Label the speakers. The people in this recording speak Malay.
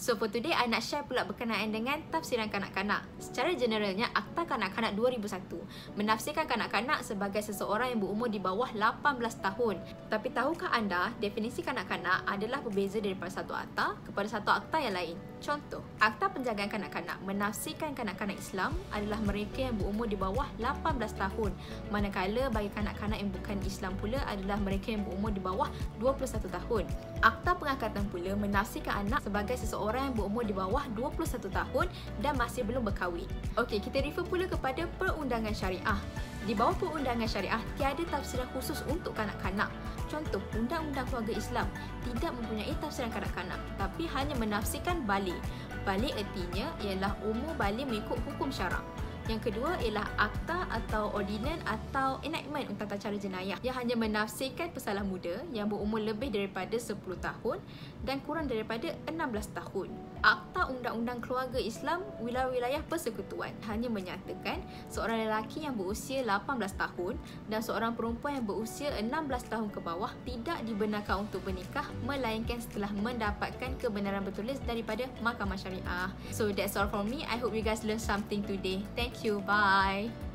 Speaker 1: So for today, I nak share pula berkenaan dengan tafsiran kanak-kanak. Secara generalnya, Akta Kanak-Kanak 2001 menafsirkan kanak-kanak sebagai seseorang yang berumur di bawah 18 tahun. Tapi tahukah anda, definisi kanak-kanak adalah berbeza daripada satu akta kepada satu akta yang lain. Contoh, Akta Penjagaan Kanak-Kanak menafsirkan kanak-kanak Islam adalah mereka yang berumur di bawah 18 tahun. Manakala bagi kanak-kanak yang bukan Islam pula adalah mereka yang berumur di bawah 21 tahun. Akta Pengangkatan pula menafsirkan anak sebagai seseorang orang yang berumur di bawah 21 tahun dan masih belum berkahwin. Okey, kita refer pula kepada perundangan syariah. Di bawah perundangan syariah, tiada tafsiran khusus untuk kanak-kanak. Contoh, Undang-Undang Keluarga Islam tidak mempunyai tafsiran kanak-kanak tapi hanya menafsirkan balik. Balik ertinya ialah umur balik mengikut hukum syarak. Yang kedua ialah akta atau ordinan atau enactment untuk tata cara jenayah yang hanya menafsirkan pesalah muda yang berumur lebih daripada 10 tahun dan kurang daripada 16 tahun. Akta Undang-Undang Keluarga Islam Wilayah-Wilayah Persekutuan hanya menyatakan seorang lelaki yang berusia 18 tahun dan seorang perempuan yang berusia 16 tahun ke bawah tidak dibenarkan untuk bernikah melainkan setelah mendapatkan kebenaran bertulis daripada Mahkamah Syariah. So that's all from me. I hope you guys learn something today. Thank you. Bye.